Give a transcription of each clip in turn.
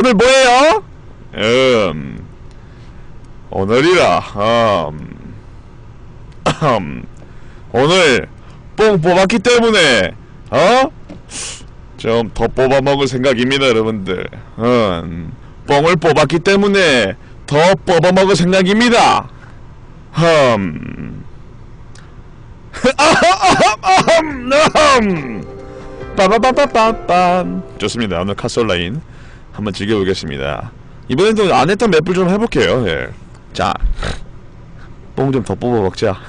오늘 뭐예요? 음 오늘이라 음, 음 오늘 뽕 뽑았기 때문에 어? 좀 더 뽑아 먹을 생각입니다 여러분들. 음, 뽕을 뽑았기 때문에 더 뽑아 먹을 생각입니다. 흠 빠바바바바밤. 좋습니다. 오늘 카솔라인 한번 즐겨보겠습니다 이번엔 또안 했던 맵을 좀 해볼게요 예. 자, 뽕 좀 더 뽑아 먹자.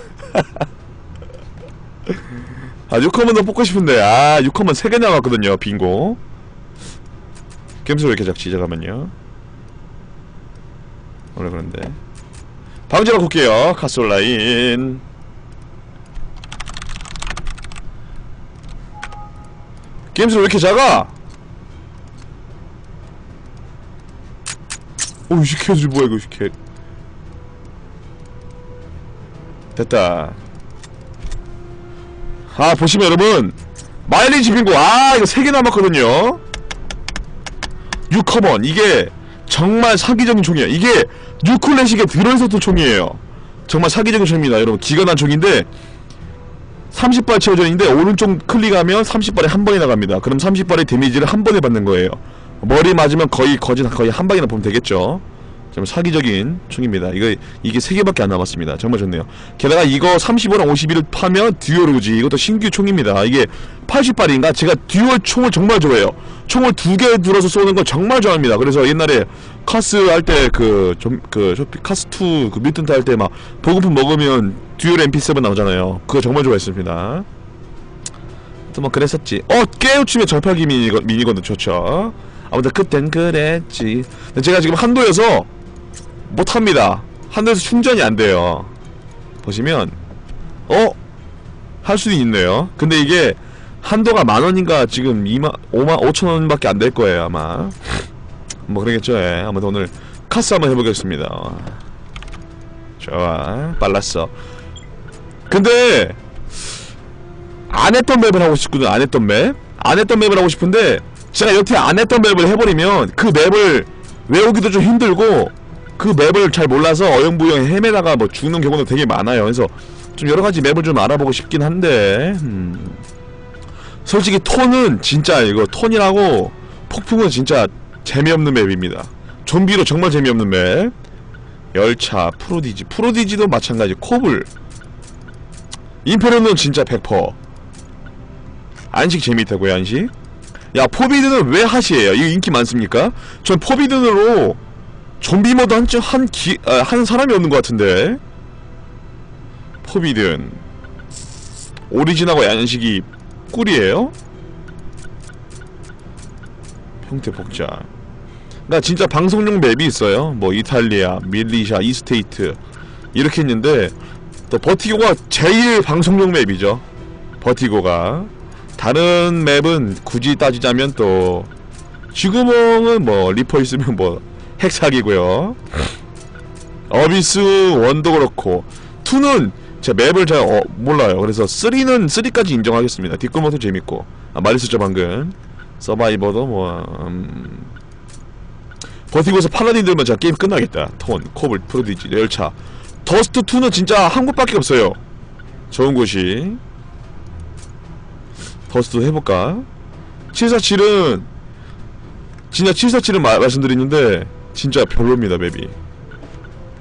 아, 6컴은 더 뽑고 싶은데, 아, 6컴은 3개 남았거든요, 빙고. gem수 왜 이렇게 작지, 잠깐만요. 원래 그런데. 방지로 볼게요, 카솔라인. gem수 왜 이렇게 작아? 오이 시켜주 뭐야 이거 시켜. 됐다. 아 보시면 여러분 마일리지 빙고 아 이거 3개 남았거든요. 6커먼 이게 정말 사기적인 총이에요. 이게 뉴클래식에 들어있었던 총이에요. 정말 사기적인 총입니다 여러분. 기가 난 총인데 30발 채워전인데 오른쪽 클릭하면 30발에 한 번에 나갑니다. 그럼 30발의 데미지를 한 번에 받는 거예요 머리 맞으면 거의 거진 거의 한 방이나 보면 되겠죠 정말 사기적인 총입니다. 이거 이게 세 개밖에 안 남았습니다. 정말 좋네요. 게다가 이거 35랑 51을 파면 듀얼로지 이것도 신규 총입니다. 이게 80발인가? 제가 dual 총을 정말 좋아해요. 총을 두 개 들어서 쏘는 거 정말 좋아합니다. 그래서 옛날에 카스 할 때 그 좀그 카스 2그 뮤턴트 할 때 막 보급품 먹으면 듀얼 MP7 나오잖아요. 그거 정말 좋아했습니다. 또 뭐 그랬었지. 어 깨우치면 절파기 미니 미니건도 좋죠. 아무튼 그땐 그랬지. 제가 지금 한도여서 못합니다 한도에서 충전이 안 돼요 보시면 어? 할 수도 있네요 근데 이게 한도가 만원인가 지금 2만 5만 5천원밖에 안 될 거예요 아마 뭐 그러겠죠 예. 아무튼 오늘 카스 한번 해보겠습니다 좋아 빨랐어 근데 안 했던 맵을 하고 싶거든 안 했던 맵? 안 했던 맵을 하고 싶은데 제가 여태 안 했던 맵을 해버리면 그 맵을 외우기도 좀 힘들고 그 맵을 잘 몰라서 어영부영 헤매다가 뭐 죽는 경우도 되게 많아요. 그래서 좀 여러 가지 맵을 좀 알아보고 싶긴 한데 음. 솔직히 톤은 진짜 이거 톤이라고 폭풍은 진짜 재미없는 맵입니다. 좀비로 정말 재미없는 맵 열차, 프로디지 프로디지도 마찬가지 코블 인페르노는 진짜 100% 안식 재미있다고요 안식 야 포비드는 왜 하시에요? 이거 인기 많습니까? 전 포비드으로 좀비 모드 한, 한, 기, 아, 한 사람이 없는 것 같은데. 포비든. 오리진하고 양식이 꿀이에요? 형태 복자 나 진짜 방송용 맵이 있어요. 뭐 이탈리아, 밀리샤, 이스테이트. 이렇게 있는데 또 버티고가 제일 방송용 맵이죠. 버티고가 다른 맵은 굳이 따지자면 또 쥐구멍은 뭐 리퍼 있으면 뭐 핵사기고요. 어비스 one도 그렇고 2는 제 맵을 잘 어, 몰라요. 그래서 3는 3까지 인정하겠습니다. 뒷구멍도 재밌고. 아, 말했었죠 방금. 서바이버도 뭐 음... 버티고서 팔라딘 들면 진짜 게임 끝나겠다. 톤, 코블, 프로디지, 열차. 더스트 2는 진짜 한국밖에 없어요. 좋은 곳이 더스트 해볼까? 747은 진짜 747은 마, 말씀드리는데 진짜 별로입니다 맵이.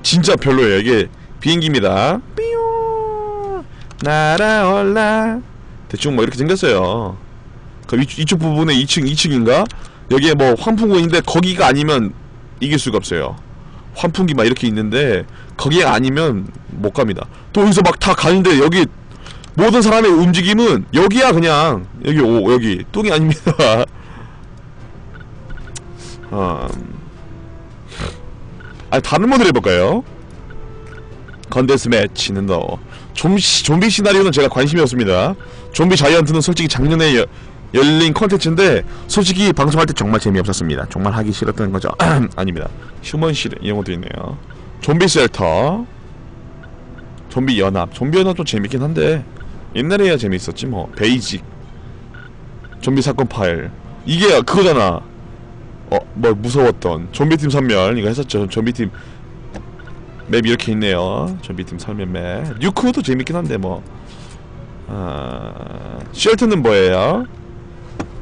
진짜 별로예요. 이게 비행기입니다. 삐용 날아올라. 대충 뭐 이렇게 생겼어요. 그 이, 쪽 부분에 2층 2층인가? 여기에 뭐 환풍구 인데 거기가 아니면 이길 수가 없어요. 환풍기 막 이렇게 있는데 거기가 아니면 못 갑니다. 또 여기서 막 다 가는데 여기 모든 사람의 움직임은 여기야 그냥. 여기 오 여기. 똥이 아닙니다. 음... 아 다른 모델 해볼까요? gun deathmatch는 너 좀비, 좀비 시나리오는 제가 관심이 없습니다. 좀비 자이언트는 솔직히 작년에 여, 열린 컨텐츠인데 솔직히 방송할 때 정말 재미없었습니다. 정말 하기 싫었던 거죠. 아닙니다. 휴먼실 이런 것도 있네요. 좀비 shelter. 좀비 연합. 좀비 연합도 재밌긴 한데 옛날에야 재밌었지 뭐 basic 좀비 사건 파일 이게 그거잖아 어, 뭐 무서웠던 좀비팀 섬멸 이거 했었죠. 좀비팀 맵 이렇게 있네요. 좀비팀 섬멸 맵. 뉴크도 재밌긴 한데 뭐. 아, shelter는 뭐예요?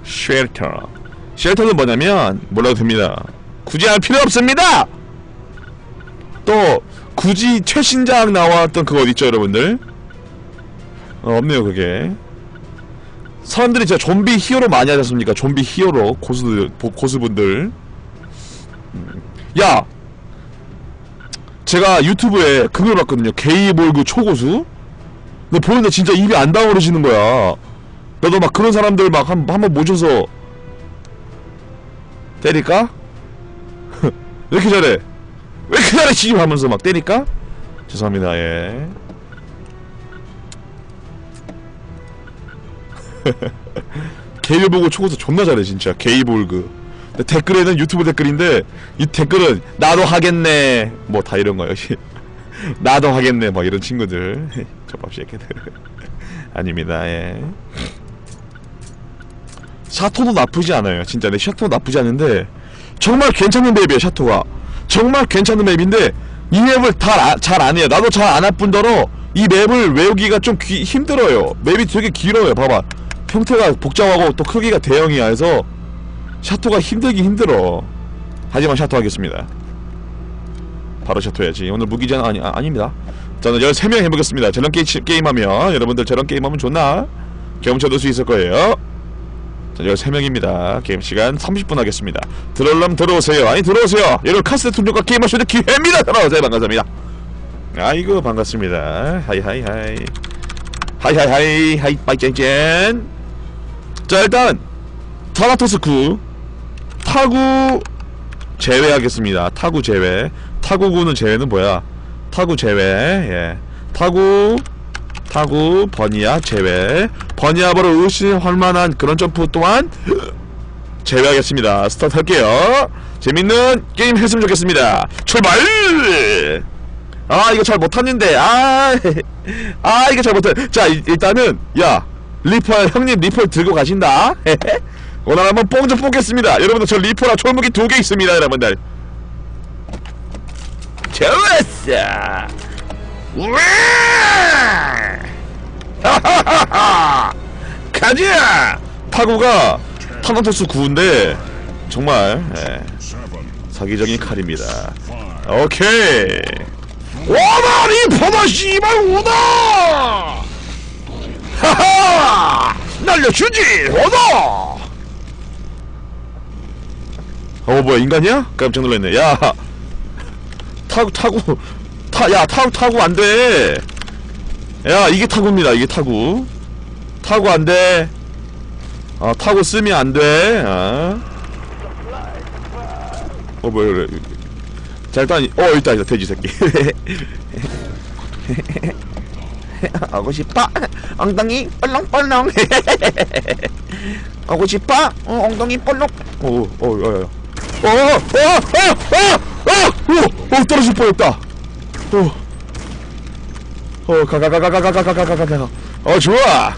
shelter. shelter는 뭐냐면 몰라도 됩니다. 굳이 할 필요 없습니다. 또 굳이 최신작 나왔던 그거 있죠, 여러분들? 어, 없네요, 그게. 사람들이 진짜 좀비 히어로 많이 하지 않습니까? 좀비 히어로 고수들 보- 고수분들. 음. 야, 제가 유튜브에 그걸 봤거든요. 게이볼그 초고수. 근데 보는데 진짜 입이 안 다물어지는 거야. 나도 막 그런 사람들 막 한, 한번 모셔서 때릴까? 왜 이렇게 잘해? 왜 이렇게 잘해? 지금 하면서 막 때릴까? 죄송합니다, 예. 게이볼그 초고수 존나 잘해, 진짜. 게이볼그. 댓글에는 유튜브 댓글인데, 이 댓글은, 나도 하겠네. 뭐 다 이런 거예요. 나도 하겠네. 뭐 이런 친구들. 저밥 새끼들. 아닙니다, 예. 샤토도 나쁘지 않아요. 진짜 내 샤토 나쁘지 않은데 정말 괜찮은 맵이에요. 샤토가 정말 괜찮은 맵인데 이 맵을 잘안 해요. 나도 잘 안 할 뿐더러 이 맵을 외우기가 좀 귀- 힘들어요. 맵이 되게 길어요. 봐봐 형태가 복잡하고 또 크기가 대형이야 해서 샤토가 힘들긴 힘들어. 하지만 샤토 하겠습니다. 바로 샤토 해야지. 오늘 무기전 아니 아, 아닙니다. 저는 13명 해보겠습니다. 저런 게임, 게임하면 여러분들 저런 게임하면 좋나? 경험치 얻을 수 있을 거예요. 자, 13명입니다. 게임 시간 30분 하겠습니다. 들어올람 들어오세요. 아니 들어오세요. 여러분 게임할 수 있는 기회입니다. 들어오세요. 반갑습니다. 아이고 반갑습니다. hi hi hi. hi hi hi hi bye 짠짠. 자 일단 타나토스 9 타구 제외하겠습니다. 타구 제외. 타구 9는 제외는 뭐야? 타구 제외. 예. 타구 타구 버니아 제외 버니아 바로 의심할 만한 그런 점프 또한 제외하겠습니다 스타트 할게요 재밌는 게임 했으면 좋겠습니다 출발 아 이거 잘 못하는데 아, 아 이거 잘 못해 자 일- 일단은 야 리퍼 형님 리퍼 들고 가신다 오늘 한번 뽕 좀 뽑겠습니다 여러분들 저 리퍼랑 초월무기 두 개 있습니다 여러분들 좋았어 우와! 하하하하! 가자! 타구가 타나토스 9인데 정말 예, 사기적인 칼입니다. 오케이. 오다리 포다 씨발 오다! 하하! 날려주지 오다! 어 뭐야 인간이야? 깜짝 놀랐네. 야 타구 타구 타야 타구 타구 안돼. 야 이게 타구입니다 이게 타구 타구 안돼 아 타구 쓰면 안돼 아. 어 뭐야 그래 자 일단 이- 어 있다 있다 돼지 새끼 하고 싶어 엉덩이 뻘렁뻘렁 하고 싶어 어, 엉덩이 오오야야 어어어어어어어 떨어질 뻔했다 어 어, 가, 가, 가, 가, 가, 가, 가, 가, 가, 가, 가, 가. 어, 좋아.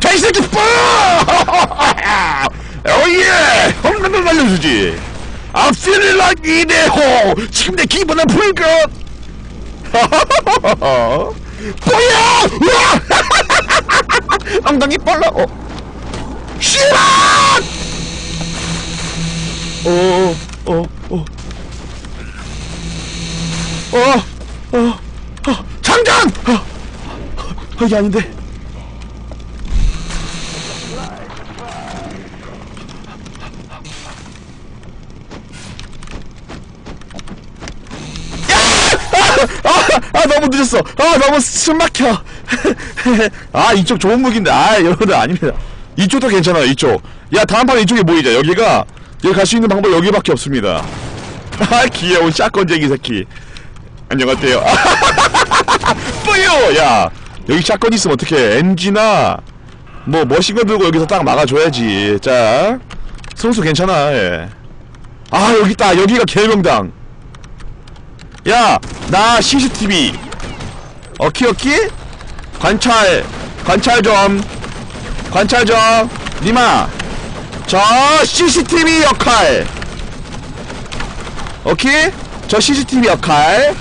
자, 이 새끼, 빠! 어, 예! 홈런을 날려주지. I'm feeling like 이대호! 지금 내 기분은 불꽃! 뭐야! 우와! 엉덩이 빨라, 어. 씨발! 어, 어, 어. 어, 어, 어, 장전! 어, 어, 이게 아닌데. 아, 아, 아, 너무 늦었어. 아, 너무 숨 막혀. 아, 이쪽 좋은 무기인데. 아, 여러분들 아닙니다. 이쪽도 괜찮아요, 이쪽. 야, 다음 판에 이쪽에 모이자. 여기가, 여기 갈 수 있는 방법 여기밖에 없습니다. 아, 귀여운 샷건쟁이 새끼. 안녕하세요. 뿌요! 야, 여기 샷건 있으면 어떡해. 엔지나, 뭐, 머신건 들고 여기서 딱 막아줘야지. 자, 성수 괜찮아, 예. 아, 여기 있다. 여기가 개명당. 야, 나 CCTV. 어키, 어키? 관찰, 관찰 좀. 관찰 좀. 니마 저 CCTV 역할. 오케이 저 CCTV 역할.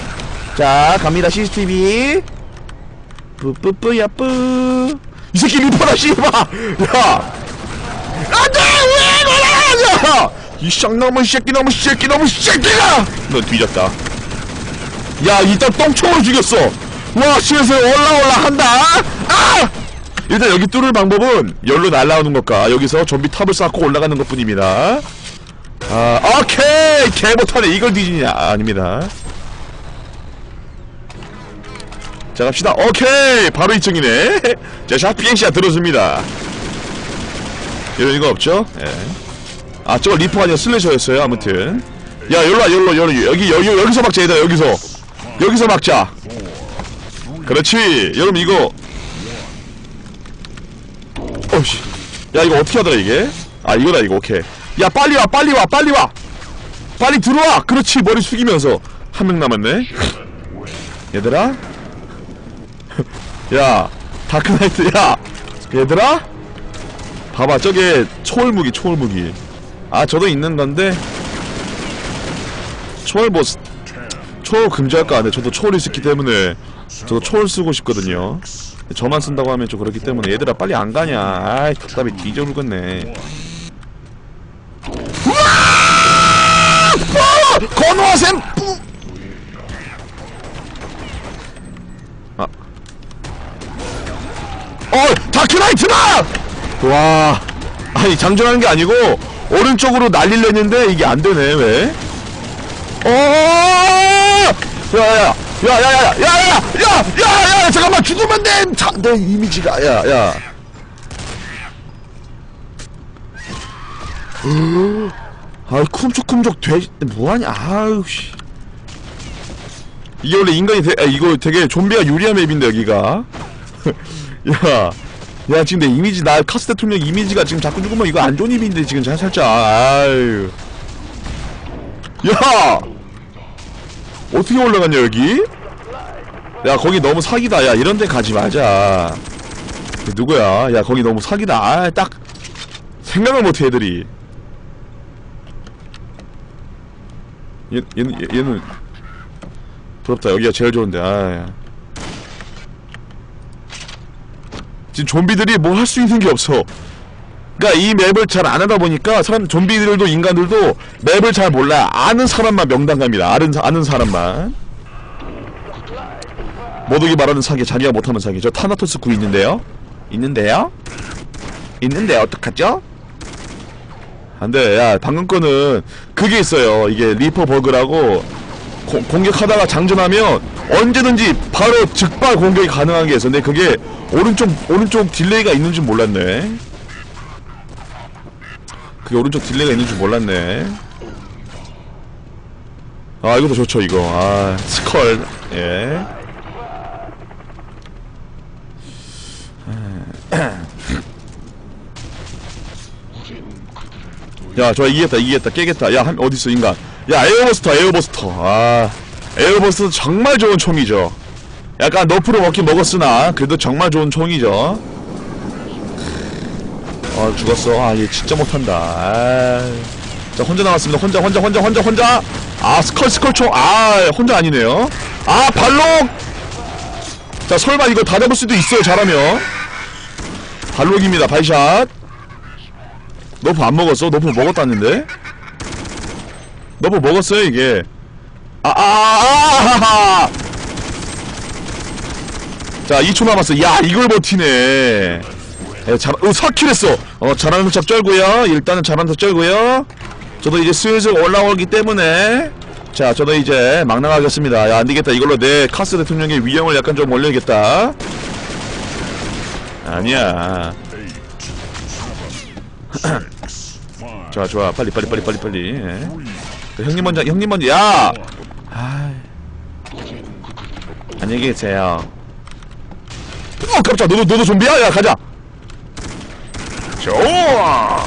자 갑니다 CCTV 뿌뿌뿌야 뿌이 새끼 리퍼다 씨발. 야. 안돼! 왜 올라가냐! 이 쌍놈의 새끼 놈의 새끼 놈의 새끼가! 너 뒤졌다 야 일단 똥총을 죽였어. 와 슬슬 올라올라 한다. 아! 일단 여기 뚫을 방법은 열로 날라오는 것과 여기서 좀비 탑을 쌓고 올라가는 것 뿐입니다. 아 오케이! 개 못하네. 이걸 뒤지냐? 아, 아닙니다. 자 갑시다. 오케이! 바로 2층이네. 자 샤피행시야 들어줍니다. 이런 이거 없죠? 예. 아 저거 리퍼가 아니라 슬래셔였어요 아무튼. 야 열로와 열로 열로. 여기 여기 여기서 얘들아 여기서 여기서 막자. 그렇지. 여러분 이거. 어씨. 야 이거 어떻게 하더라 이게? 아 이거다 이거. 오케이. 야 빨리 와 빨리 와 빨리 와. 빨리 들어와. 그렇지. 머리 숙이면서. 한 명 남았네. 얘들아? 야 다크나이트 야. 얘들아? 봐봐 저게 초월무기 초월무기. 아 저도 있는 건데. 초월 뭐 쓰- 초월 금지할까 안돼 저도 초월이 있기 때문에 저도 초월 쓰고 싶거든요 저만 쓴다고 하면 좀 그렇기 때문에 얘들아 빨리 안 가냐 아이 답답해 뒤져불겠네 우와! 건호쌤 뿌! 아. 어 다크나이트다! 와 아니 장전하는 게 아니고 오른쪽으로 날리려 했는데 이게 안 되네 왜? 어! 야야 야야야야야야 야 야 야 잠깐만 죽으면 돼! 자, 내 이미지가 야야 아 쿰족쿰족 돼 뭐하냐 아우 씨 이게 원래 인간이 되, 아, 이거 되게 좀비가 유리한 맵인데 여기가 야, 야 지금 내 이미지 나 카스 대통령 이미지가 지금 자꾸 죽으면 이거 안 좋은 이미지인데 지금 잘 살짝 아유 야 어떻게 올라갔냐 여기? 야 거기 너무 사기다. 야 이런 데 가지 말자. 누구야? 야 거기 너무 사기다. 아 딱 생각을 못해 애들이. 얘, 얘는 얘, 얘는 부럽다. 여기가 제일 좋은데. 아 지금 좀비들이 뭐 할 수 있는 게 없어 그니까 이 맵을 잘 안 하다 보니까 사람 좀비들도 인간들도 맵을 잘 몰라. 아는 사람만 명당 갑니다. 아는, 사- 아는 사람만. 모두기 말하는 사기 자기가 못하는 사기 저 타나토스 9 있는데요? 있는데요? 있는데 어떡하죠? 안돼. 야 방금 거는 그게 있어요. 이게 리퍼 버그라고 고- 공격하다가 장전하면 언제든지 바로 즉발 공격이 가능한 게 있었는데 그게 오른쪽 오른쪽 delay가 있는 줄 몰랐네 그게 오른쪽 delay가 있는 줄 몰랐네 아 이것도 좋죠 이거 아 스컬 예 야, 저 이기겠다, 이기겠다, 깨겠다. 야, 한, 어딨어, 인간. 야, 에어버스터, 에어버스터. 아, 에어버스터 정말 좋은 총이죠. 약간 nerf를 먹긴 먹었으나, 그래도 정말 좋은 총이죠. 아, 죽었어. 아, 얘 진짜 못한다. 아, 자, 혼자 나왔습니다. 혼자, 혼자, 혼자, 혼자, 혼자. 아, 스컬, 스컬 총. 아, 혼자 아니네요. 아, 발록! 자, 설마 이거 다 잡을 수도 있어요, 잘하면. 발록입니다, 발샷. nerf 안 먹었어? nerf 먹었다는데? nerf 먹었어요 이게 아, 아아아아하하 자 2초 남았어 야 이걸 버티네 예, 잘, 어, 4 kill 했어 어 잘하는 척 쩔고요. 일단은 잘하는 척 쩔고요. 저도 이제 슬슬 올라오기 때문에. 자 저도 이제 막 나가겠습니다. 야 안되겠다. 이걸로 내 카스 대통령의 위험을 약간 좀 올려야겠다. 아니야. 좋아 좋아. 빨리 빨리 빨리 빨리 빨리. 예. 그 형님 먼저 형님 먼저. 야! 아, 안녕히 계세요. 어 깜짝 너도 너도 좀비야? 야 가자 좋아.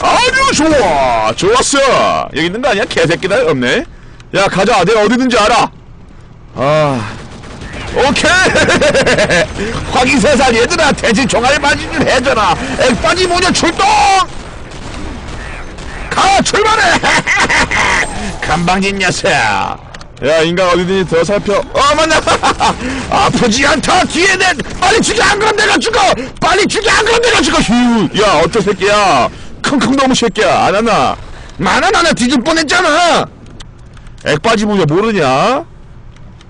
아주 좋아. 좋았어. 여기 있는 거 아니야? 개새끼들. 없네. 야 가자. 내가 어디 있는지 알아. 아. 오케이. 확인세상. 얘들아 대신 종아리 좀 해줘라. 액바지 모녀 출동! 가 출발해! 감방진 녀석 야 인간 어디든지 더 살펴. 어 맞나? 아프지 않다. 뒤에 내 빨리 죽여. 안 그럼 내가 죽어. 빨리 죽여. 안 그럼 내가 죽어. 휴야 어떤 새끼야? 킁킁 너무 새끼야. 안 하나? 많아 나나 뒤질 뻔했잖아. 액바지 모녀 모르냐?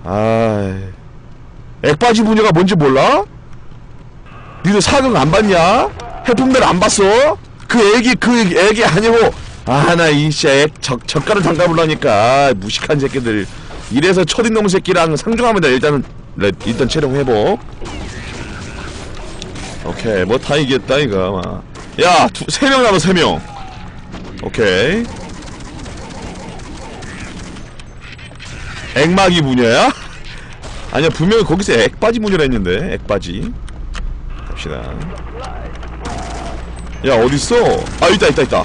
아이. 액바지 부녀가 뭔지 몰라? 니들 사극 안 봤냐? 해품들 안 봤어? 그 애기 그 애기 아니고 아나 이씨 액 젓, 젓가락 담가보려니까. 무식한 새끼들. 이래서 초딩 놈 새끼랑 상종합니다. 일단은 네, 일단 체력 회복. 오케이 뭐 다 이겼다 이거 야 세 명 남아 세명. 오케이. 액마기 부녀야? 아니야 분명히 거기서 액바지 문제라 했는데 액바지. 갑시다. 야 어딨어? 아 있다 있다 있다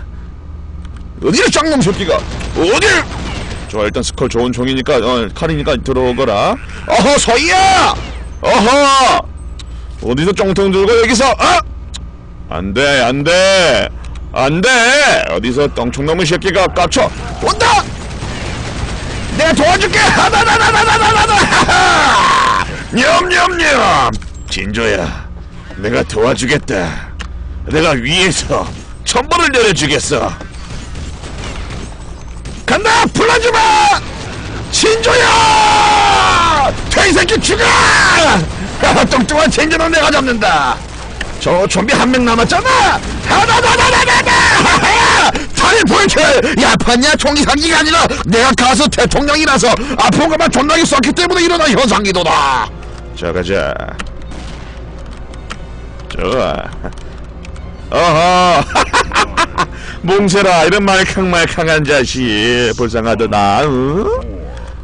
어디야 짱놈 새끼가? 어딜? 좋아 일단 스컬 좋은 종이니까 어, 칼이니까 들어오거라. 어허 서희야! 어허! 어디서 쫑통 들고 여기서 어? 안돼 안돼! 안돼! 어디서 똥총 넘은 새끼가 깝쳐! 온다! 내가 도와줄게! 하다다다다다다다 냠냠냠! 진조야 내가 도와주겠다. 내가 위에서 천벌을 내려주겠어. 간다! 플라즈마! 진조야! 돼이 새끼 죽어! 뚱뚱한 진조는 내가 잡는다. 저 좀비 한 명 남았잖아! 하나나나나나나! 다리 보이켜! 야, 봤냐? 총기 상기가 아니라 내가 가서 대통령이라서 아픈 것만 존나게 썼기 때문에 일어난 현상기도다! 자, 가자. 좋아. 어허! 몽세라, 이런 말캉말캉한 자식. 불쌍하더나, 응?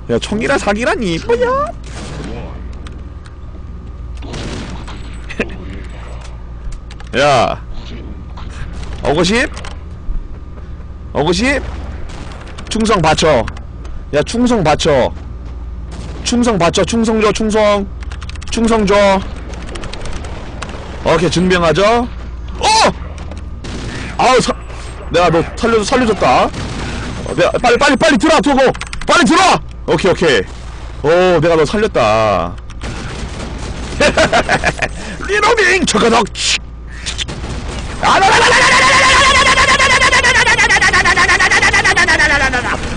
야, 총기라 사기란 이쁘냐? 야 어거십? 어거십? 충성 바쳐. 야 충성 바쳐. 충성 바쳐 충성 줘 충성. 충성 줘. 오케이 증명하죠? 어! 아우 사, 내가 너 살려 살려줬다 어, 내가 빨리 빨리 빨리 들어와 두고 빨리 들어와 오케이 오케이 오 내가 너 살렸다 리노빙 저거덕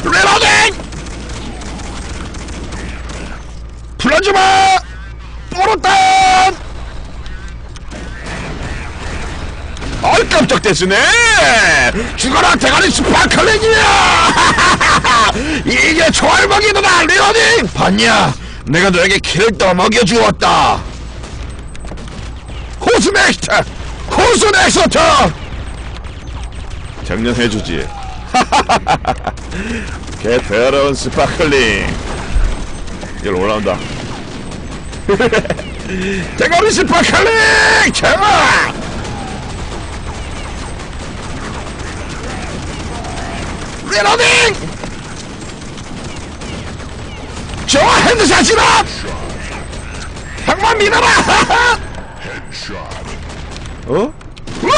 레로딩! 플라즈마! 뽀로탄! 어이 깜짝 됐으네! 죽어라 대가리 스파클링이야! 이게 초알먹이구나 리로딩! 봤냐? 내가 너에게 키를 떠먹여 주었다! 호스넥스트! 호스넥스트! 장년해주지 개 더러운 스파클링 이걸 올라온다 대가리 스파클링 제발 리로딩 좋아 핸드샷이다 형만 믿어라 어? 우와!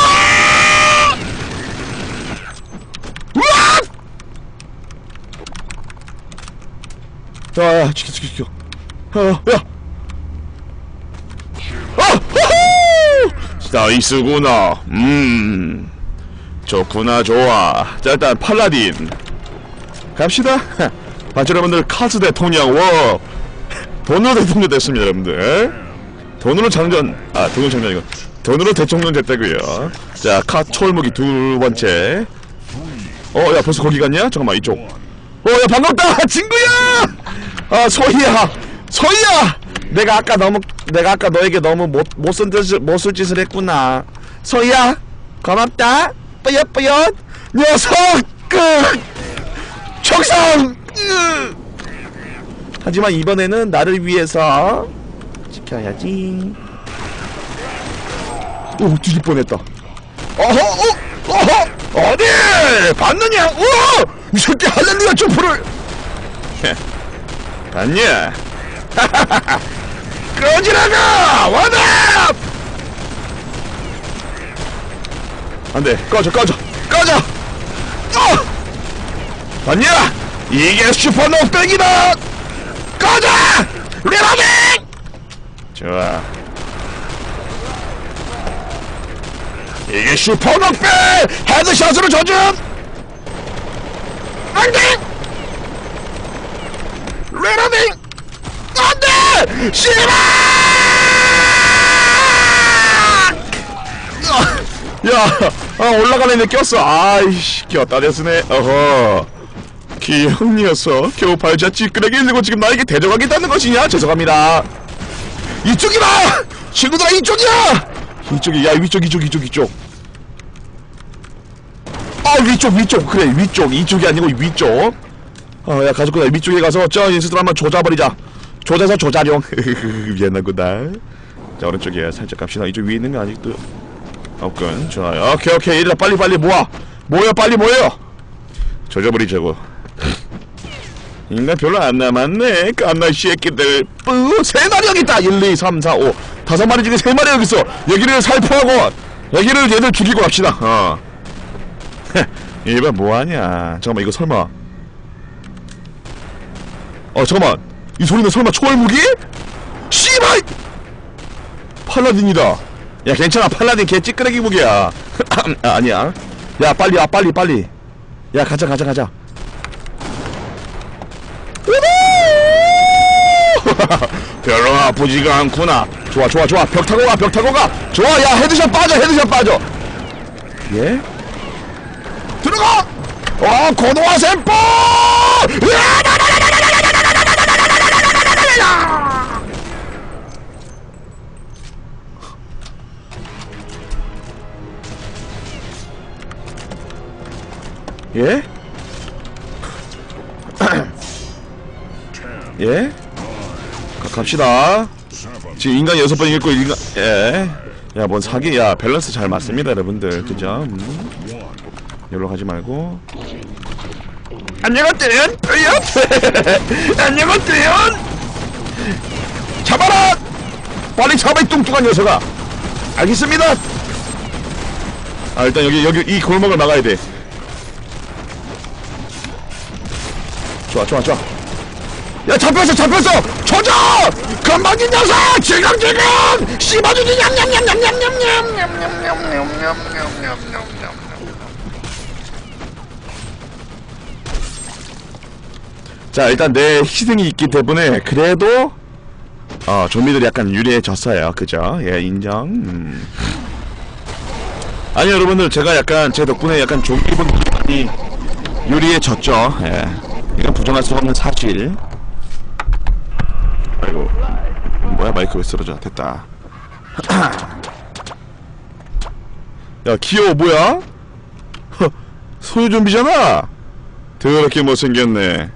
우와! 야, 야, 지켜, 지켜, 지켜. 야, 야. 아! 호호! 나이스구나. 음. 좋구나, 좋아. 자, 일단, 팔라딘. 갑시다. 반지 여러분들, 카스 대통령, 워. 돈으로 대통령 됐습니다, 여러분들. 돈으로 장전, 아, 돈으로 장전이고. 돈으로 대통령 됐다고요 자, 카 초월무기 두 번째. 어, 야, 벌써 거기 갔냐? 잠깐만, 이쪽. 어, 야, 반갑다! 친구야! 아, 소희야! 서희야 내가 아까 너무 내가 아까 너에게 너무 못 못쓴 짓을 못쓸 짓을 했구나 서희야 고맙다 뿌엿뿌엿. 녀석 그 정상. 으. 하지만 이번에는 나를 위해서 지켜야지. 오 뒤질 뻔했다. 어허 어 어허. 어디? 봤느냐? 오이 새끼 할렐루야 점프를. 봤냐? 꺼지라가 와다 안돼. 꺼져 꺼져 꺼져! 어! 봤냐 이게 슈퍼 녹백이다! 꺼져! 리라빅 좋아. 이게 슈퍼 녹백! 헤드샷으로 조준 안돼! 리라빅 안돼! 씨발 야, 아, 올라가려는데 꼈어. 아이씨, 꼈다 됐으네. 어허. 귀여운 녀석. 겨우 발자 찌끄레기 들고 지금 나에게 대적하겠다는 것이냐? 죄송합니다. 이쪽이다! 친구들아, 이쪽이야! 이쪽이, 야, 위쪽, 이쪽, 이쪽, 이쪽. 아, 위쪽, 위쪽. 그래, 위쪽. 이쪽이 아니고 위쪽. 어, 야, 가족들, 위쪽에 가서 저 인스들 한번 조져버리자. 조져서 조자룡. 미안하구나. 자, 오른쪽에 살짝 갑시다. 이쪽 위에 있는 거 아직도. 없군 좋아요. 오케이 오케이. 얘들아 빨리 빨리 모아. 모여 빨리 모여. 조져버리자고 인간 별로 안 남았네. 깐나 새끼들. 뿌세 마리 여기 있다. 1, 2, 3, 4, 5 다섯 마리 중에 세 마리 여기 있어. 여기를 살포하고 여기를 얘들 죽이고 갑시다. 어. 이봐 뭐하냐. 잠깐만 이거 설마. 어 잠깐만. 이 소리는 설마 초월 무기? 씨발! 팔라딘이다 야 괜찮아. 팔라딘 개 찌끄레기 무기야. 아, 아니야. 야 빨리 야 빨리 빨리. 야 가자 가자 가자. 별로 아프지가 않구나. 좋아 좋아 좋아. 벽 타고 가 벽 타고 가. 좋아 야 headshot 빠져 headshot 빠져. 예? 들어가! 어 고도화 셈포 예? 예? 가, 갑시다. 지금 인간 여섯 번 이겼고 인간 예. 야, 뭔 사기? 야, 밸런스 잘 맞습니다, 여러분들. 그죠? 음. 여기로 가지 말고. 안녕하세요. 안녕하세요. 잡아라. 빨리 잡아 이 뚱뚱한 녀석아. 알겠습니다. 아, 일단 여기 여기 이 골목을 막아야 돼. 좋아 좋아 좋아 야 잡혔어 잡혔어 조져 건방진 녀석 지금 지금 씹어주지 냠냠냠냠냠냠냠냠냠냠냠냠냠냠냠냠 자 일단 내 희생이 있기 때문에 그래도 어 좀비들이 약간 유리해졌어요 그죠 예 인정 음. 아니 여러분들 제가 약간 제 덕분에 약간 좀비분들이 유리해졌죠 예 부정할 수 없는 사실. 아이고 뭐야 마이크 왜 쓰러져? 됐다. 야 귀여워 뭐야? 허, 소유 좀비잖아! 더럽게 못생겼네.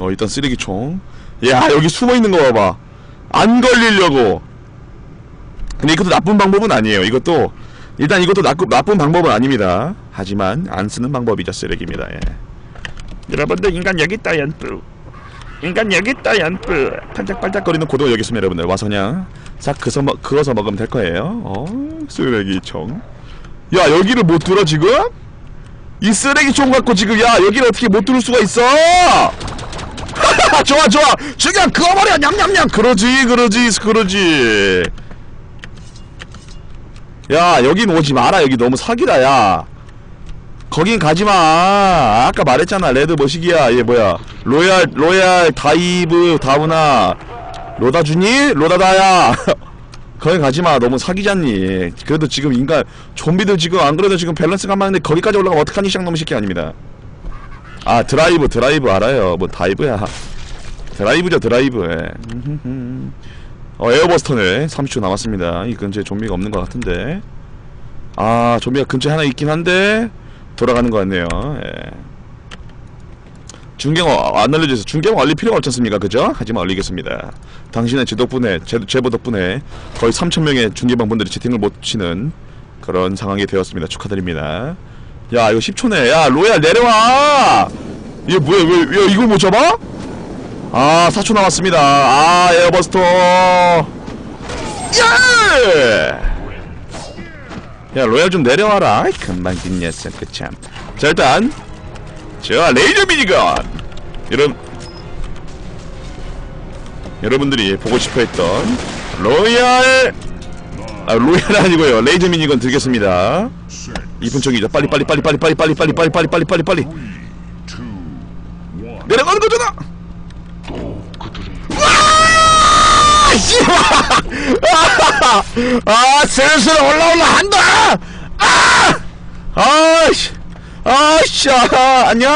어 일단 쓰레기총. 야 여기 숨어있는 거 봐봐. 안 걸리려고. 근데 이것도 나쁜 방법은 아니에요. 이것도 일단 이것도 나, 나쁜 방법은 아닙니다. 하지만 안 쓰는 방법이죠 쓰레기입니다. 예. 여러분들 인간 여기 있다 연뿌 인간 여기 있다 연뿌 반짝반짝거리는 고도 여기 있으면 여러분들 와서 그냥 싹 그서 먹, 그어서 먹으면 될 거예요. 어? 쓰레기총. 야 여기를 못 뚫어 지금? 이 쓰레기총 갖고 지금 야 여기를 어떻게 못 뚫을 수가 있어? 좋아 좋아. 그냥 그어버려. 냠냠냠. 그러지 그러지 그러지. 야 여긴 오지 마라. 여기 너무 사기다 야 거긴 가지마. 아까 말했잖아. 레드 머시기야. 얘 뭐야? 로얄 로얄 다이브 다우나. 로다주니? 로다다야. 거기 가지마. 너무 사기잖니. 그래도 지금 인간 좀비들 지금 안 그래도 지금 밸런스가 안 맞는데 거기까지 올라가면 어떡하니 쌍놈 새끼 아닙니다. 아 드라이브 드라이브 알아요. 뭐 다이브야. 드라이브죠 드라이브. 예. 어 에어버스터네. 30초 남았습니다. 이 근처에 좀비가 없는 것 같은데. 아 좀비가 근처에 하나 있긴 한데 돌아가는 것 같네요. 예. 중경어 안 알려줘서 중경어 알릴 필요가 없지 않습니까? 그죠? 하지만 알리겠습니다. 당신의 제 덕분에 제, 제보 덕분에 거의 3천명의 중계방 분들이 채팅을 못 치는 그런 상황이 되었습니다. 축하드립니다. 야 이거 10초네. 야 로얄 내려와! 이게 뭐야 왜, 왜 이걸 못 잡아? 아 4초 남았습니다. 아 에어버스터. 예! 야 로얄 좀 내려와라 금방 긴 녀석 그참 자 일단 자 레이저 minigun 여러분 여러분들이 보고 싶어했던 로얄 아 로얄 아니고요 레이저 minigun 드리겠습니다 이분 쪽이죠 빨리 빨리 빨리 빨리 빨리 빨리 빨리 빨리 빨리 빨리 빨리 빨리 내려가는 거잖아 씨발! 아, 슬슬 올라올라 한다! 아! 아씨! 아씨! 아, 안녕?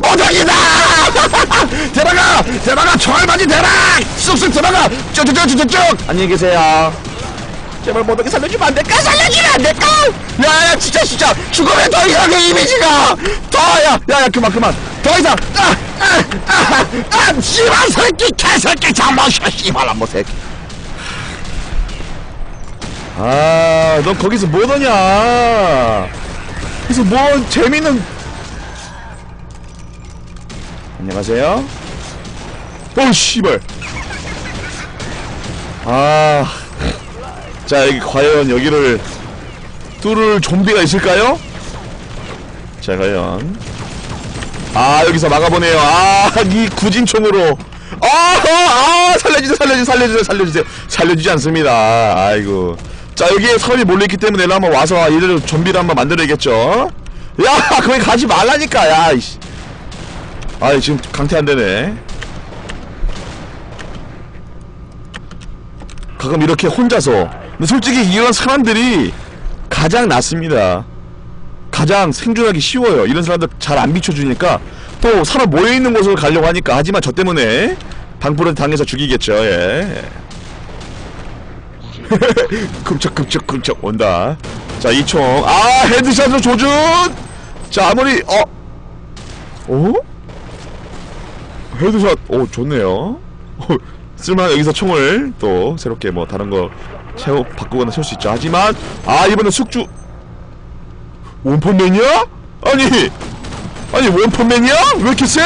모닥이다! 들어가! 들어가! 총알 맞이 대라! 쑥쑥 들어가! 쭉쭉쭉쭉쭉! 안녕히 계세요. 제발 모닥이 살려주면 안 될까? 살려주면 안 될까? 야, 야, 진짜, 진짜! 죽으면 더 이상하게 이미지가! 더! 야, 야, 야, 그만, 그만! 더 이상! 아! 아! 아! 아! 씨발 새끼! 개새끼! 잡아셔! 씨발 한번 새끼! 아, 너 거기서 뭐하냐? 그래서 뭐 재밌는 안녕하세요. 어, 씨발. 아, 자 여기 과연 여기를 뚫을 좀비가 있을까요? 자 과연 아 여기서 막아보네요. 아이 구진총으로 아, 아 살려주세요 살려주세요 살려주세요 살려주세요 살려주지 않습니다. 아이고 자 여기에 사람이 몰려있기 때문에 얘를 한번 와서 이대로 좀비를 한번 만들어야겠죠. 야 거기 가지 말라니까 야 이씨. 아 지금 강퇴 안 되네. 가끔 이렇게 혼자서. 근데 솔직히 이런 사람들이 가장 낫습니다. 가장 생존하기 쉬워요. 이런 사람들 잘 안 비춰주니까 또 사람 모여 있는 곳으로 가려고 하니까 하지만 저 때문에 방불을 당해서 죽이겠죠. 예. 끔쩍 온다. 자 이 총. 아 headshot으로 조준. 자 아무리 어. 어? headshot 오 좋네요 오, 쓸만한 여기서 총을 또 새롭게 뭐 다른 거 채워 바꾸거나 채울 수 있죠 하지만 아 이번엔 숙주 원펀맨이야? 아니 아니 원펀맨이야? 왜 이렇게 세?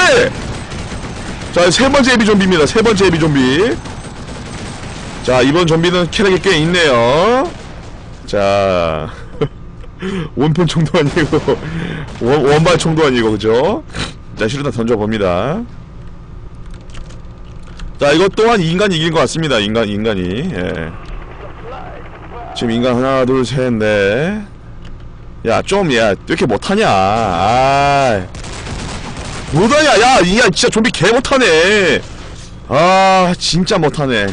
자 세번째 에비 좀비입니다 세번째 에비 좀비 자 이번 좀비는 캐릭이 꽤 있네요 자 원펀 총도 아니고 원, 원발 총도 아니고 그죠? 자 실루탄 던져봅니다 자 이것 또한 인간이 이긴 것 같습니다 인간 인간이 예. 지금 인간 하나 둘셋넷 야 좀 야 왜 이렇게 못하냐? 아 못하냐? 야 이야 진짜 좀비 개 못하네. 아 진짜 못하네.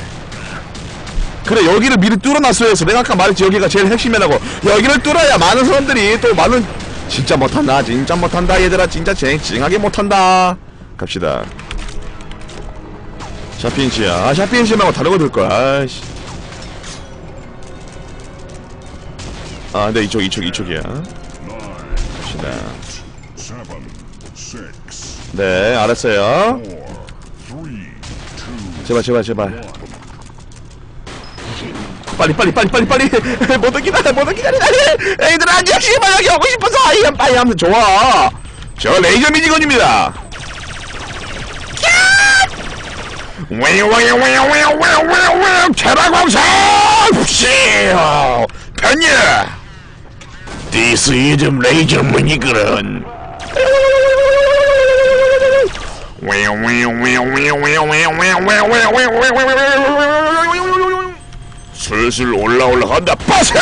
그래 여기를 미리 뚫어놨어야 했어 내가 아까 말했지 여기가 제일 핵심이라고. 여기를 뚫어야 많은 사람들이 또 많은 진짜 못한다 진짜 못한다 얘들아. 진짜 쟁쟁하게 못한다. 갑시다. 샤피인시야. 아 샤피인시 말고 다른 거 들걸? 아이씨 아 근데 이쪽 이쪽 이쪽이야. 갑시다. 네 알았어요. 제발 제발 제발. 빨리 빨리 빨리 빨리 빨리. 못을 기다려 못을 기다리다 애들아 안녕. 씨발 여기 오고 싶어서. 아이 빨리 하면 좋아. 저 레이저 미니건입니다. 왜왜왜왜왜왜왜 테라공사 푸시 편야 This is 레이저 미니건 슬슬 올라올라 간다. 빠세!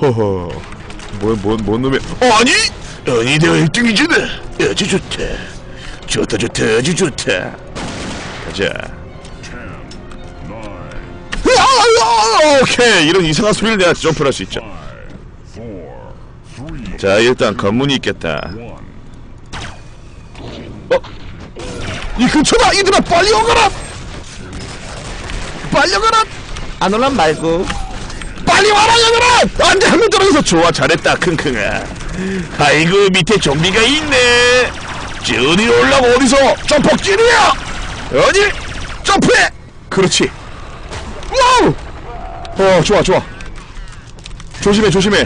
허허. 뭔뭔뭔 놈의 어 아니 아니 내가 1등이잖아 아주 좋다 좋다 좋다 아주 좋다. 가자. ten, nine, 오케이. 이런 이상한 소리를 내야 점프를 할 수 있죠. 자 일단 관문이 있겠다. one. 이 근처다! 이들아 빨리 오거라! 빨리 오거라! 안 올란 말고. 빨리 와라 얘들아! 안돼 한명 떨어져서 좋아 잘했다 킁킁아. 아이고 밑에 좀비가 있네 저리 올라고 어디서 점퍼길이야 어디 점프해 그렇지 wow 어 좋아 좋아 조심해 조심해!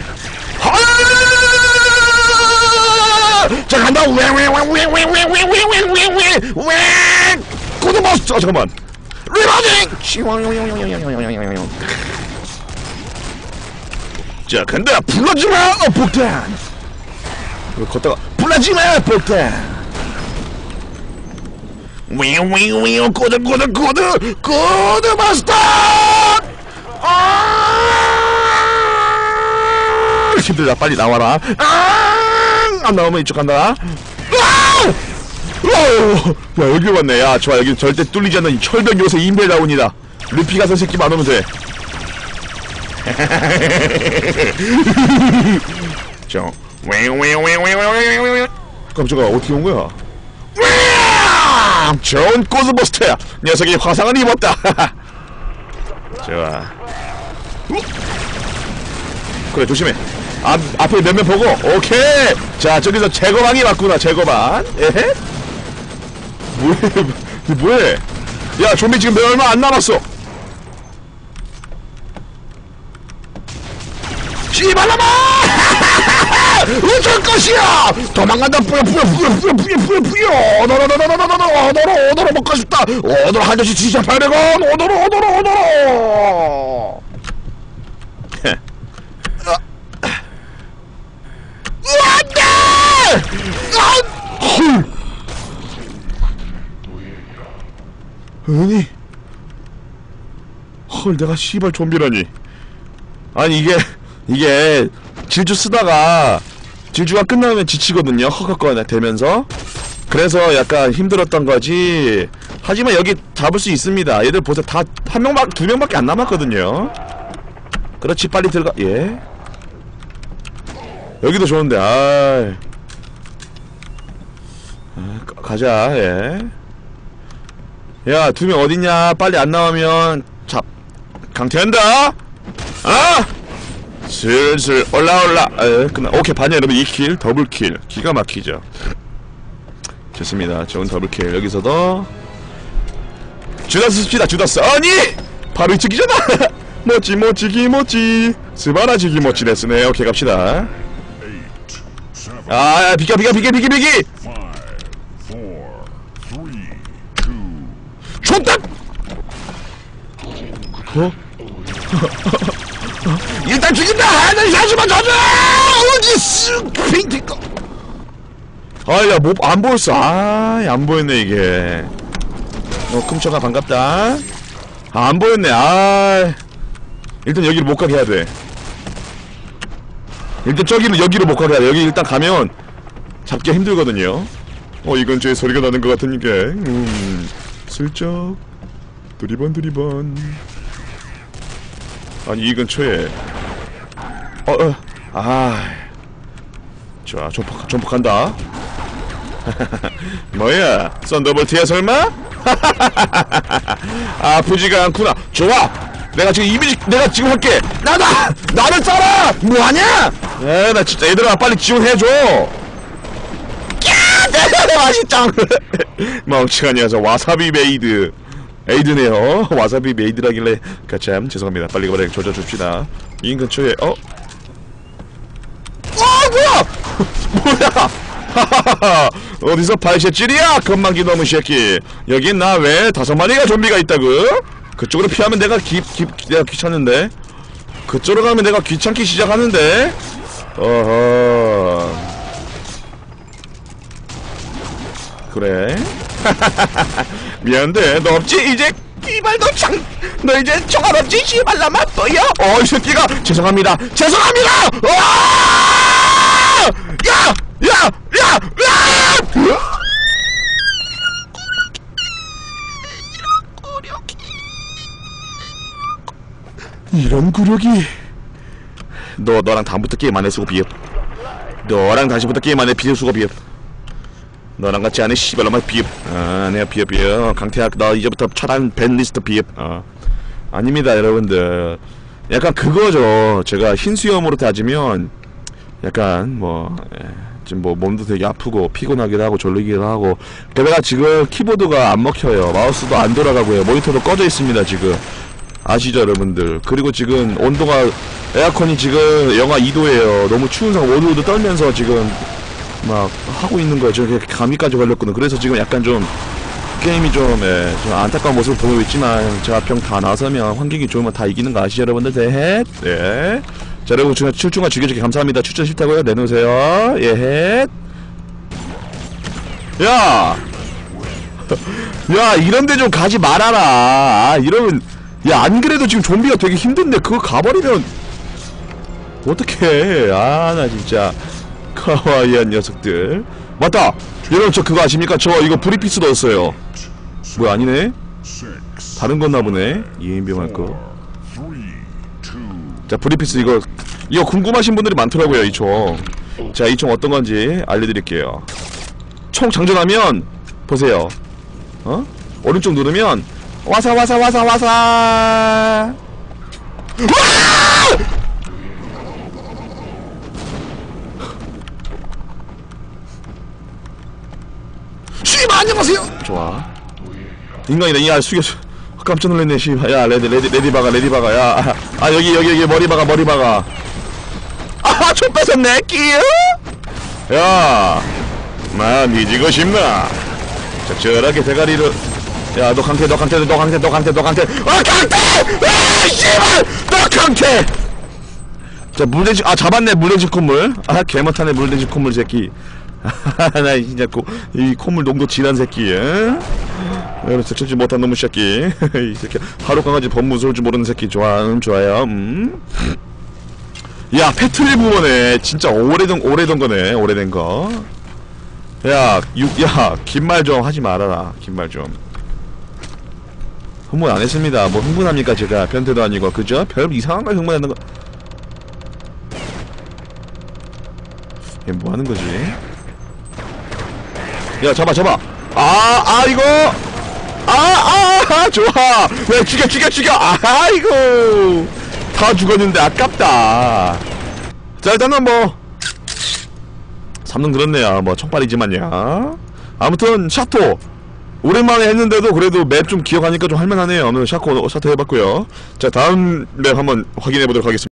자 간다 웽웽웽웽웽웽웽웽웽웽 고드버스 어 잠깐만 리로딩 자 간다 불러지마 어 폭탄 걷다가 불러지마 폭탄 윙윙윙 고드 고드 고드 고드 마스터 아 힘들다 빨리 나와라. 아안 나오면 이쪽 간다. 아! 오! 야 여기 왔네. 야 좋아. 여기 절대 뚫리지 않는 이 철벽 요새 인벨 다운이다. 루피 가서 새끼만 오면 돼. 저, 윙윙윙윙윙윙윙 깜짝아 어떻게 온 거야? 윙! 좋은 고스버스터야. 녀석이 화상을 입었다. 좋아. 그래 조심해. 앞, 앞에 몇 명 보고 오케이! 자 저기서 제거방이 왔구나 제거방 에헤? 뭐해 뭐해? 야 좀비 지금 얼마 안 남았어. 씨발라마 어쩔 것이야? 도망간다. 뿌여 뿌여 뿌여 뿌여 뿌여 뿌여 뿌여 오너로 오너로 오너로 오너로 오너로 먹고 싶다. 오너로 한 잔씩 진짜 800원. 오너로 오너로 오너로. 안돼 헐 아니. 헐 내가 씨발 좀비라니. 아니 이게 이게 질주 쓰다가 질주가 끝나면 지치거든요. 허걱거나 되면서. 그래서 약간 힘들었던 거지. 하지만 여기 잡을 수 있습니다. 얘들 보세요 다 한 명밖 두 명밖에 안 남았거든요. 그렇지 빨리 들어가 예. 여기도 좋은데 아. 아, 가- 가자 예야 두 명 어딨냐? 빨리 안 나오면 잡 강퇴한다! 아 슬슬 올라올라. 에, 끝나. 오케이 반야. 여러분 2 kill double kill. 기가 막히죠. 좋습니다. 좋은 double kill. 여기서도 주다스 씁시다 주다스. 아니! 바로 이쪽이잖아. 멋지 멋지기 멋지. 스바라지 기 멋지 됐으네. 오케이 갑시다. 아 비켜 비켜 비켜 비켜 비켜. 좋다! 어? 일단 죽인다! 하늘 사주만 져줘 어디 쓱 핑크 아야 뭐안 보였어. 아안 보였네 이게. 어 끔쳐가 반갑다. 아, 안 보였네. 아 일단 여기를 못 가게 해야 돼. 일단 저기를 여기로 못 가게 해야 돼. 여기 일단 가면 잡기가 힘들거든요. 어이 근처에 소리가 나는 것 같은 게. 음, 슬쩍. 두리번 두리번 아니 이 근처에. 어 어. 아. 좋아 존폭 존폭한다. 뭐야? 썬더볼트야 설마? 아프지가 않구나. 좋아. 내가 지금 이미지 내가 지금 할게. 나다! 나를 따라! 뭐하냐? 에나 진짜 얘들아 빨리 지원해줘. 야 맛있짱 멍청한 녀석 와사비 메이드 에이드네요. 와사비 메이드라길래 가참 죄송합니다. 빨리 거래 조져줍시다. 이 근처에 어? 어 뭐야! 뭐야! 어디서 발새찔이야 건방기 넘은 새끼. 여긴 나 왜 다섯 마리가 좀비가 있다고? 그쪽으로 피하면 내가 기, 기, 내가 귀찮은데? 그쪽으로 가면 내가 귀찮기 시작하는데? 어허. 그래 미안한데 너 없지? 이제 이발 너창너 이제 총알 없지? 씨발라마 뭐야 어이 새끼가. 죄송합니다. 죄송합니다! 야야 야 야! 이런 구력이. 너 너랑 다음부터 게임 안 해 수고 비읍. 너랑 다시부터 게임 안 해 비읍 수고 비읍 너랑 같이 안해 씨발로만 비읍. 아 내가 비읍 비읍. 강태학 너 이제부터 차단 ban list 비읍. 어. 아닙니다 여러분들. 약간 그거죠. 제가 흰수염으로 따지면 약간 뭐 예, 지금 뭐 몸도 되게 아프고 피곤하기도 하고 졸리기도 하고. 게다가 지금 키보드가 안 먹혀요. 마우스도 안 돌아가고요. 모니터도 꺼져 있습니다 지금. 아시죠 여러분들? 그리고 지금 온도가 에어컨이 지금 영하 2도예요. 너무 추운 상황 오들오들 떨면서 지금 막 하고 있는 거예요 저게 감기까지 걸렸거든. 그래서 지금 약간 좀 게임이 좀, 예, 좀 안타까운 모습을 보이고 있지만 제가 병다 나서면 환경이 좋으면 다 이기는 거 아시죠 여러분들? 대헷 예. 자 여러분 출- 출중한 즐겨주기 감사합니다. 추천 싫다고요? 내놓으세요. 예헷. 야! 야 이런데 좀 가지 말아라. 아, 이러면 야 안 그래도 지금 좀비가 되게 힘든데 그거 가버리면 어떡해. 아 나 진짜 카와이한 녀석들. 맞다! 여러분 저 그거 아십니까? 저 이거 브리피스 넣었어요. 뭐야 아니네? 다른 건나 보네. 이인병 할거. four, three, two, 자 브리피스 이거 이거 궁금하신 분들이 많더라고요 이총자 이 총 어떤 건지 알려드릴게요. 총 장전하면 보세요. 어? 오른쪽 누르면 와사 와사 와사 와사 와! 씨발 안녕하세요. 좋아. 인간이다. 이야 숙여 깜짝 놀랐네 씨발 야 레디 레디 레디바가 레디바가. 야아 아, 여기 여기 여기 머리바가 머리바가. 아총 뺏었네 끼요 야마 미지고 싶나? 적절하게 대가리를. 야너 강태 너 강태 너 강태 너 강태 너 강태. 아 강태! 아 씨발! 너 강태! 자 물대지 아 잡았네 물대지 콧물. 아 개못하네 물대지 콧물 새끼 나 진짜 고, 이 콧물 농도 지난 새끼 에? 여러분 제출지 못한 놈의 새끼? 이 새끼. 하루 강아지 법 무서울 줄 모르는 새끼. 좋아 음 좋아요 음. 야 패트리 부모네 진짜 오래된 오래된 거네 오래된 거 야 육 야 긴 말 좀 하지 말아라 긴 말 좀. 흥분 안 했습니다. 뭐 흥분합니까 제가? 변태도 아니고 그죠? 별 이상한 걸 흥분하는 거. 얘 뭐 하는 거지 야 잡아 잡아. 아 아 이거. 아아 아, 좋아. 왜 죽여 죽여 죽여. 아 이거 다 죽었는데 아깝다. 자 일단은 뭐. 3등 들었네요. 뭐 청빨이지만요. 아무튼 샤토. 오랜만에 했는데도 그래도 맵 좀 기억하니까 좀 할만하네요. 오늘 샤코 샤토 해봤고요. 자 다음 맵 한번 확인해 보도록 하겠습니다